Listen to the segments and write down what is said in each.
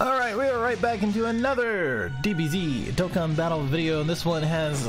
Alright, we are right back into another DBZ Dokkan Battle video, and this one has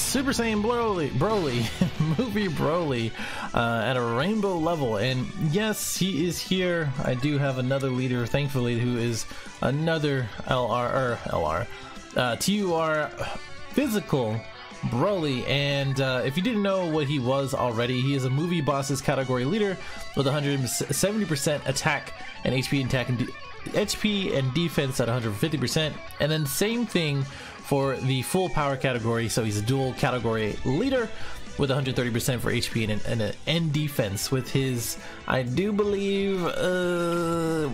Super Saiyan Broly, Broly movie Broly, uh, at a rainbow level. And yes, he is here. I do have another leader, thankfully, who is another LR, or LR, uh, TUR physical Broly, and uh, if you didn't know what he was already, he is a movie bosses category leader with 170% attack and HP attack and HP and defense at 150%, and then same thing for the full power category. So he's a dual category leader with 130% for HP and, and, and defense with his, I do believe, uh,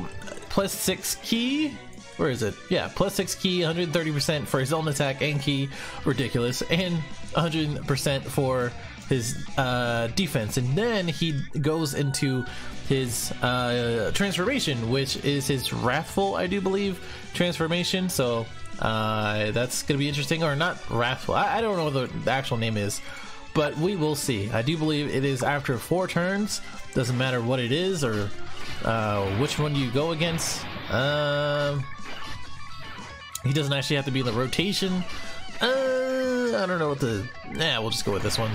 plus six key. where is it? Yeah, plus 6 key, 130% for his own attack and key. ridiculous, and 100% for his uh, defense. And then he goes into his uh, transformation, which is his Wrathful, I do believe, transformation. So uh, that's going to be interesting, or not Wrathful. I, I don't know what the, actual name is, but we will see. I do believe it is after four turns. Doesn't matter what it is or uh, which one you go against. Um, he doesn't actually have to be in the rotation. Uh, I don't know what the. Nah, we'll just go with this one.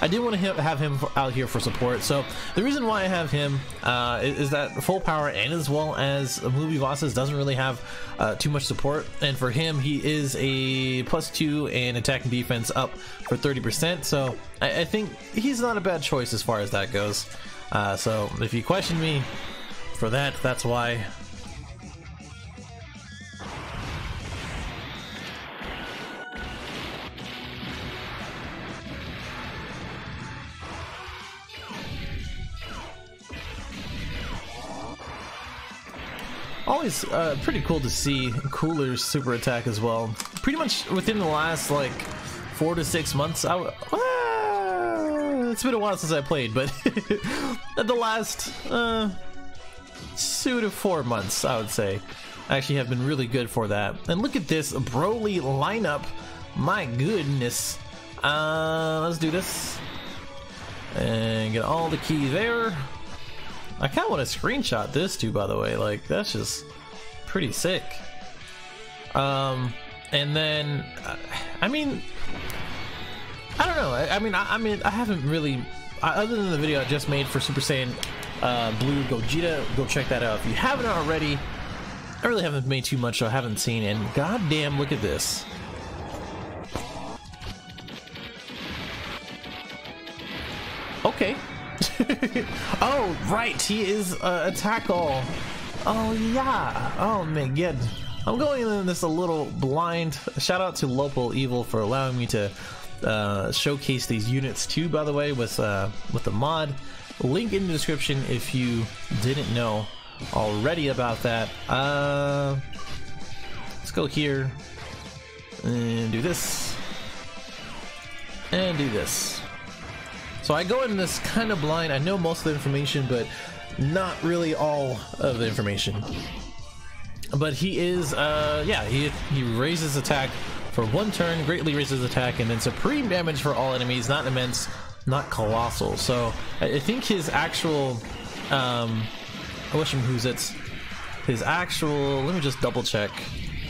I did want to have him out here for support. So the reason why I have him uh, is that full power and as well as movie bosses doesn't really have uh, too much support. And for him, he is a plus two and attack and defense up for 30%. So I, I think he's not a bad choice as far as that goes. Uh, so if you question me for that, that's why Always uh, pretty cool to see Cooler's super attack as well. Pretty much within the last like four to six months, I it's been a while since I played, but at the last uh, two to four months, I would say, I actually have been really good for that. And look at this Broly lineup. My goodness. Uh, let's do this. And get all the keys there. I kind of want to screenshot this too, by the way. Like, that's just pretty sick. Um, and then, uh, I mean, I don't know. I, I mean, I, I, mean, I haven't really, other than the video I just made for Super Saiyan uh, Blue Gogeta, go check that out. If you haven't already, I really haven't made too much, so I haven't seen. And goddamn, look at this. Okay, oh, right, he is uh, attack all. Oh, yeah. Oh, my god. I'm going in this a little blind. Shout out to Local Evil for allowing me to uh, showcase these units too, by the way, with, uh, with the mod. Link in the description if you didn't know already about that. Uh, let's go here and do this and do this. So I go in this kind of blind. I know most of the information, but not really all of the information. But he is, uh, yeah, he, he raises attack for one turn, greatly raises attack, and then supreme damage for all enemies, not immense, not colossal. So I, think his actual, um, I wish him who's it's, his actual, let me just double check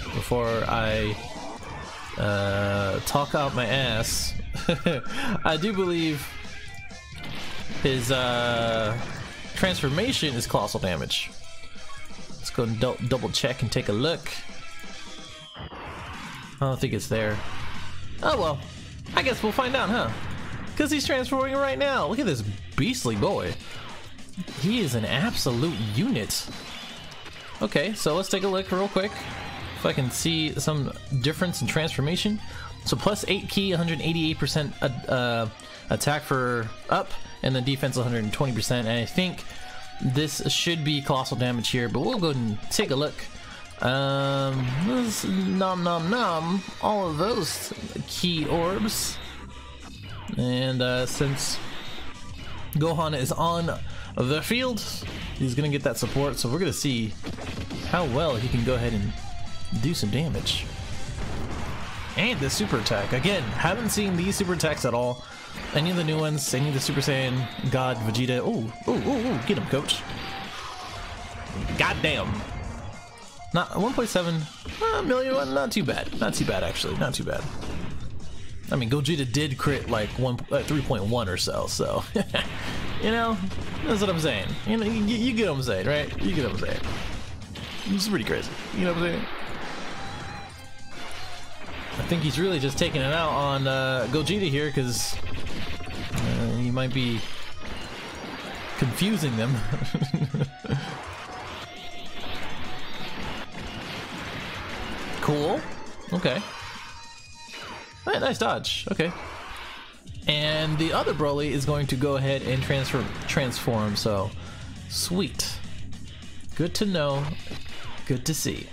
before I uh, talk out my ass. I do believe his uh, transformation is colossal damage. Let's go and double check and take a look. I don't think it's there. Oh well, I guess we'll find out, huh? Because he's transforming right now. Look at this beastly boy. He is an absolute unit. Okay, so let's take a look real quick. If I can see some difference in transformation. So plus 8 key, 188% uh, uh, attack for up, and then defense 120%. And I think this should be colossal damage here, but we'll go and take a look. Um, nom nom nom, all of those key orbs. And uh, since Gohan is on the field, he's gonna get that support, so we're gonna see how well he can go ahead and do some damage. And the super attack. Again, haven't seen these super attacks at all. Any of the new ones, any of the Super Saiyan, God, Vegeta. Ooh, ooh, ooh, get him, coach. Goddamn. Not 1.7 uh, million. Well, not too bad. Not too bad actually. Not too bad. I mean, Gogeta did crit like one uh, 3.1 or so. So, you know, that's what I'm saying. You know, you, you get what I'm saying, right? You get what I'm saying. It's pretty crazy. You know what I'm saying? I think he's really just taking it out on uh, Gogeta here because uh, he might be confusing them. cool. Okay. Right, nice dodge. Okay. And the other Broly is going to go ahead and transfer transform, so sweet. Good to know. Good to see.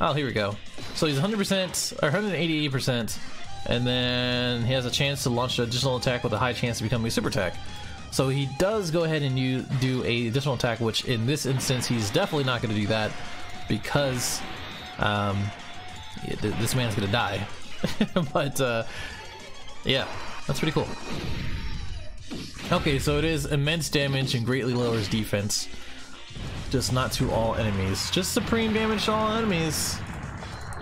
Oh, here we go. So he's 100% or 188%, and then he has a chance to launch an additional attack with a high chance of becoming a super attack. So he does go ahead and you do a additional attack, which in this instance he's definitely not going to do that because um, this man's going to die. but uh, yeah, that's pretty cool. Okay, so it is immense damage and greatly lowers defense. Just not to all enemies. Just supreme damage to all enemies.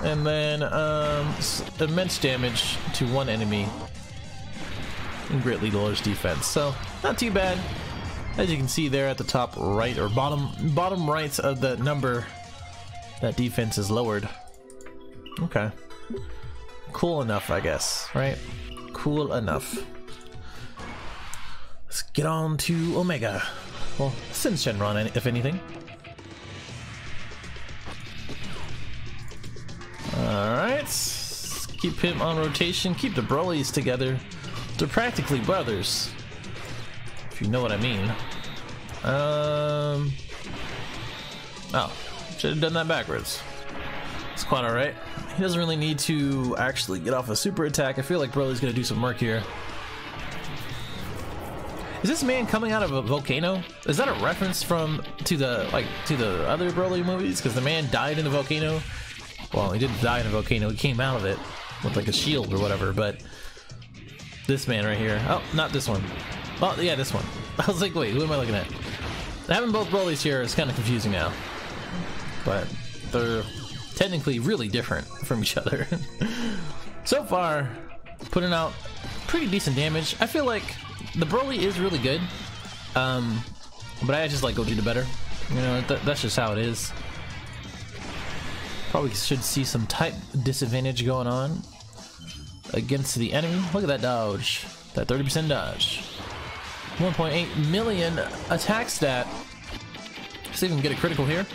And then um, immense damage to one enemy. And greatly lowers defense. So, not too bad. As you can see there at the top right, or bottom, bottom right of the number, that defense is lowered. Okay. Cool enough, I guess, right? Cool enough. Let's get on to Omega. Well, Syn Shenron, if anything. Alright. Keep him on rotation. Keep the Brolys together. They're practically brothers. If you know what I mean. Um. Oh. Should have done that backwards. It's quite alright. He doesn't really need to actually get off a super attack. I feel like Broly's gonna do some work here. Is this man coming out of a volcano? Is that a reference from to the like to the other Broly movies? Because the man died in a volcano. Well, he didn't die in a volcano. He came out of it with like a shield or whatever. But this man right here. Oh, not this one. Oh, yeah, this one. I was like, wait, who am I looking at? Having both Brolys here is kind of confusing now. But they're technically really different from each other. so far, putting out pretty decent damage. I feel like the Broly is really good, um, but I just like Gogeta better. You know, th that's just how it is. Probably should see some type disadvantage going on against the enemy. Look at that dodge. That 30% dodge. 1.8 million attack stat. See if we can get a critical here.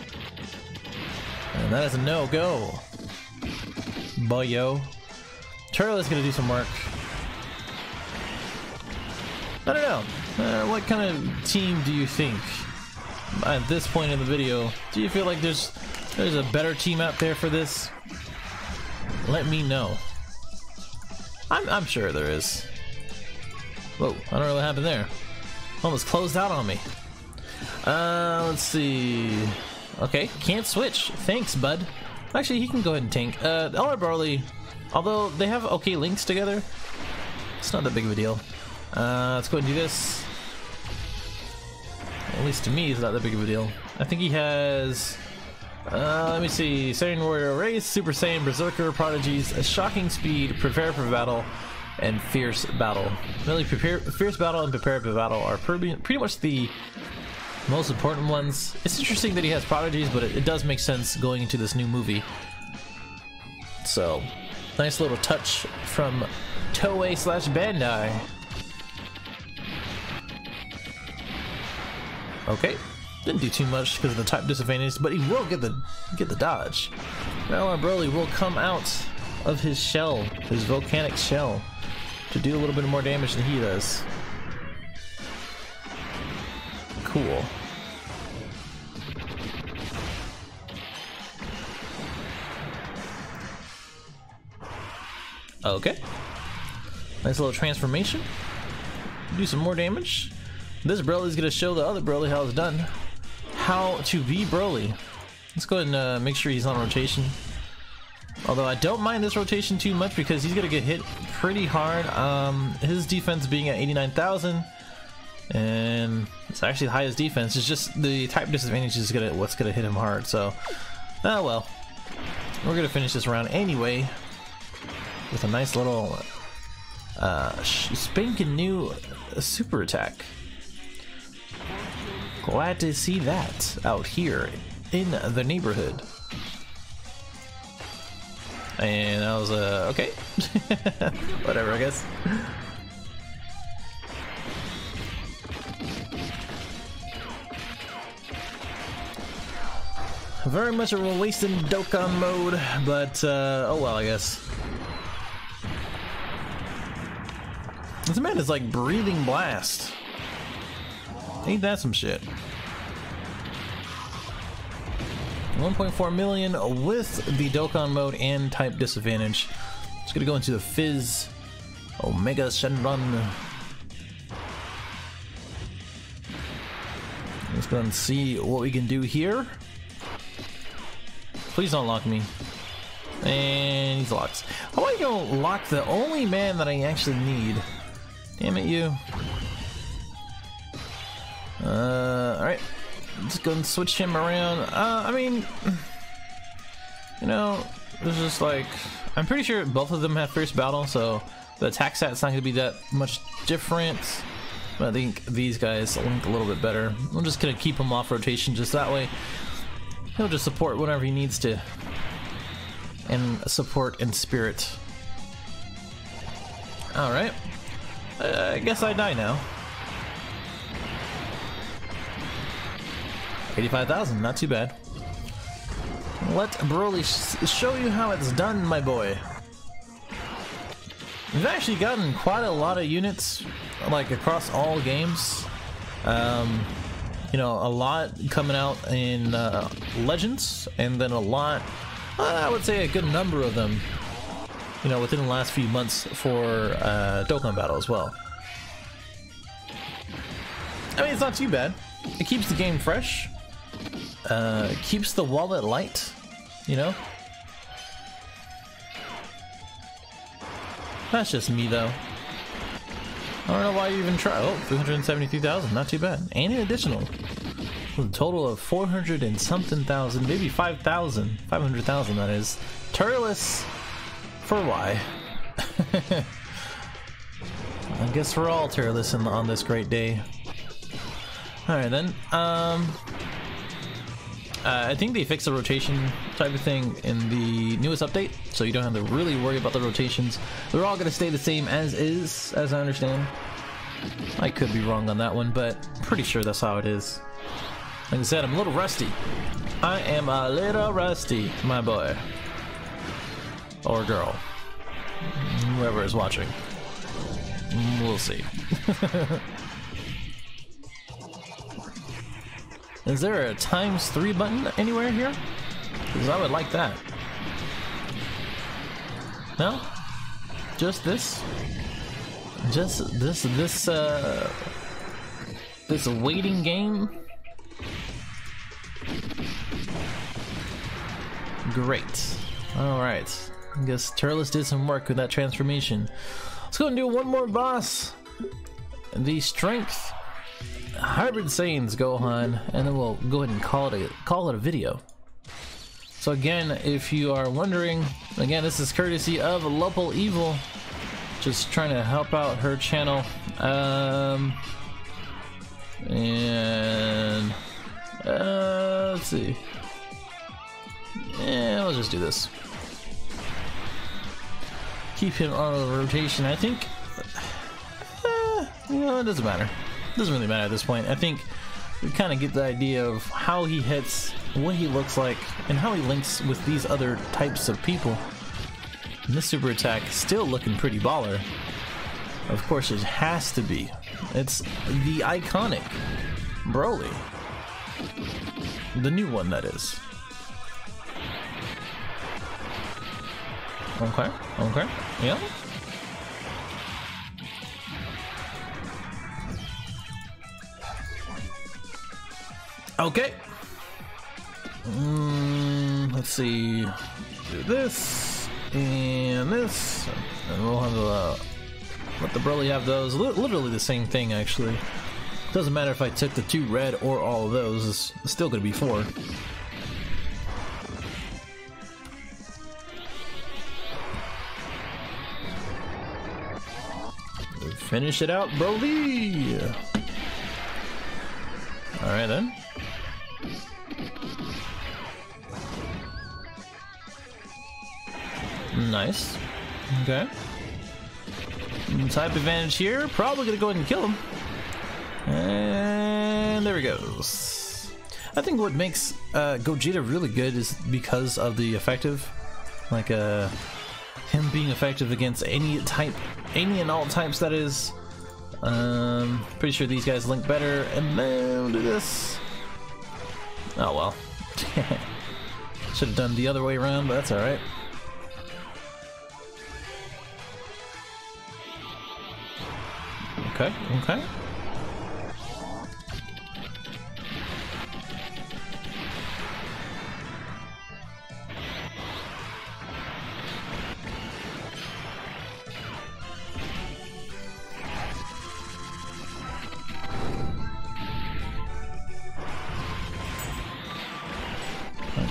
And that is a no-go. Boyo. Turles is going to do some work. I don't know. Uh, what kind of team do you think at this point in the video? Do you feel like there's there's a better team out there for this? Let me know. I'm, I'm sure there is. Whoa, I don't know what happened there. Almost closed out on me. Uh, let's see. Okay, can't switch. Thanks, bud. Actually, he can go ahead and tank. Uh, Elder Broly, although they have okay links together, it's not that big of a deal. Uh, let's go ahead and do this. At least to me, it's not that big of a deal. I think he has... Uh, let me see. Saiyan Warrior Race, Super Saiyan, Berserker, Prodigies, Shocking Speed, Prepare for Battle, and Fierce Battle. Really, prepare, Fierce Battle and Prepare for Battle are pretty, pretty much the most important ones. It's interesting that he has Prodigies, but it, it does make sense going into this new movie. So, nice little touch from Toei slash Bandai. Okay. Didn't do too much because of the type disadvantage, but he will get the get the dodge. Now our Broly will come out of his shell, his volcanic shell, to do a little bit more damage than he does. Cool. Okay. Nice little transformation. Do some more damage. This Broly is going to show the other Broly how it's done. How to be Broly. Let's go ahead and uh, make sure he's on rotation. Although I don't mind this rotation too much because he's going to get hit pretty hard. Um, his defense being at 89,000 and it's actually the highest defense. It's just the type disadvantage is gonna what's gonna hit him hard. So Oh well. We're gonna finish this round anyway with a nice little uh, spanking new super attack. Glad to see that out here in the neighborhood. And I was, uh, okay. Whatever, I guess. Very much a wasted Dokkan mode, but, uh, oh well, I guess. This man is like breathing blast. Ain't that some shit? 1.4 million with the Dokkan mode and type disadvantage. It's gonna go into the Fizz Omega Shenron. Let's go and see what we can do here. Please don't lock me. And he's locked. How are you gonna lock the only man that I actually need? Damn it, you. Uh, alright. Let's go and switch him around. Uh, I mean, you know, it's just like, I'm pretty sure both of them have Fierce Battle, so the attack stat's not going to be that much different. But I think these guys link a little bit better. I'm just going to keep him off rotation just that way. He'll just support whatever he needs to. And support in spirit. Alright. I guess I die now. 85,000, not too bad. Let Broly sh show you how it's done, my boy. We've actually gotten quite a lot of units, like across all games. Um, you know, a lot coming out in uh, Legends, and then a lot, I would say a good number of them, you know, within the last few months for uh, Dokkan Battle as well. I mean, it's not too bad. It keeps the game fresh. Uh, keeps the wallet light, you know? That's just me, though. I don't know why you even try. Oh, 373,000, not too bad. And an additional. a total of 400 and something thousand, maybe 5,000. 500,000, that is. Turles for why? I guess we're all Turles on this great day. Alright then, um... Uh, I think they fixed the rotation type of thing in the newest update, so you don't have to really worry about the rotations. They're all going to stay the same as is, as I understand. I could be wrong on that one, but pretty sure that's how it is. Like I said, I'm a little rusty. I am a little rusty, my boy. Or girl. Whoever is watching. We'll see. Is there a times three button anywhere here? Because I would like that. No? Just this? Just this, this, uh... This waiting game? Great. Alright. I guess Turles did some work with that transformation. Let's go and do one more boss. The strength Hybrid Saiyans Gohan, and then we'll go ahead and call it a call it a video. So again, if you are wondering, again, this is courtesy of Lopal Evil, just trying to help out her channel. Um, and uh, let's see. Yeah, let's just do this. Keep him on the rotation. I think. Uh, you know, it doesn't matter doesn't really matter at this point. I think we kind of get the idea of how he hits, what he looks like, and how he links with these other types of people. And this super attack still looking pretty baller. Of course, it has to be. It's the iconic Broly. The new one, that is. Okay, okay, yeah. Okay. Mm, let's see. Do this and this, and we'll have uh, let the Broly have those. L literally the same thing, actually. Doesn't matter if I took the two red or all of those. It's still gonna be four. Finish it out, Broly! Alright then. Nice. Okay. Type advantage here. Probably gonna go ahead and kill him. And there he goes. I think what makes uh, Gogeta really good is because of the effective. Like, uh, him being effective against any type, any and all types that is. Um, pretty sure these guys link better. And then we'll do this. Oh well. Should have done the other way around, but that's alright. Okay, okay.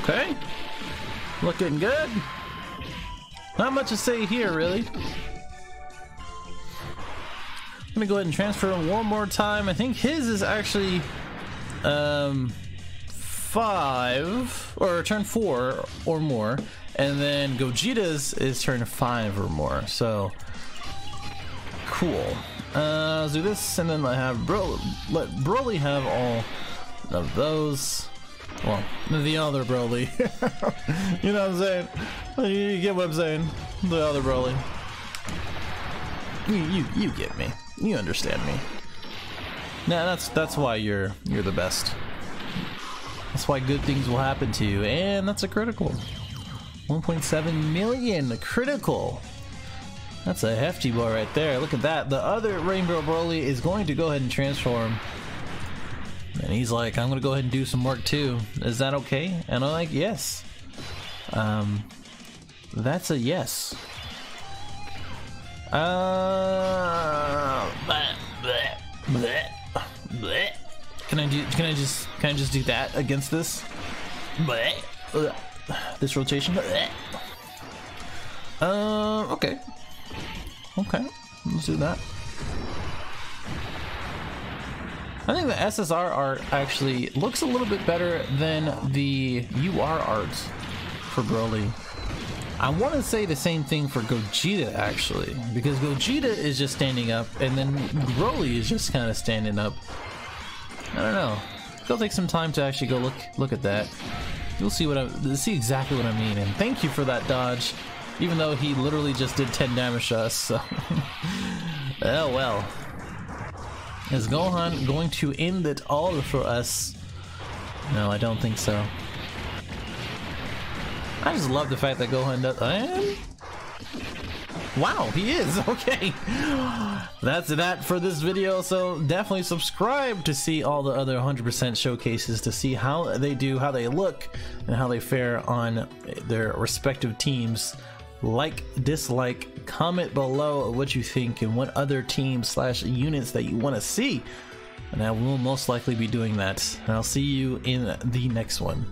Okay. Looking good. Not much to say here, really. Me go ahead and transfer him one more time. I think his is actually um, five or turn four or more, and then Gogeta's is turn five or more. So cool. Uh, let's do this, and then I have Bro. Let Broly have all of those. Well, the other Broly. you know what I'm saying? You get what I'm saying? The other Broly. You, you, you get me. You understand me. Nah, that's that's why you're you're the best. That's why good things will happen to you, and that's a critical. 1.7 million critical. That's a hefty boy right there. Look at that. The other Rainbow Broly is going to go ahead and transform. And he's like, I'm gonna go ahead and do some work too. Is that okay? And I'm like, yes. Um, that's a yes. Uh. Can I do? Can I just? Can I just do that against this? This rotation. Uh, okay. Okay, let's do that. I think the SSR art actually looks a little bit better than the UR art for Broly. I want to say the same thing for Gogeta actually, because Gogeta is just standing up, and then Broly is just kind of standing up. I don't know. It'll take some time to actually go look look at that. You'll see what I see exactly what I mean. And thank you for that dodge, even though he literally just did 10 damage to us. So, oh well. Is Gohan going to end it all for us? No, I don't think so. I just love the fact that Gohan does. And... Wow, he is okay. That's that for this video. So definitely subscribe to see all the other 100% showcases to see how they do, how they look, and how they fare on their respective teams. Like, dislike, comment below what you think and what other teams slash units that you want to see. And I will most likely be doing that. And I'll see you in the next one.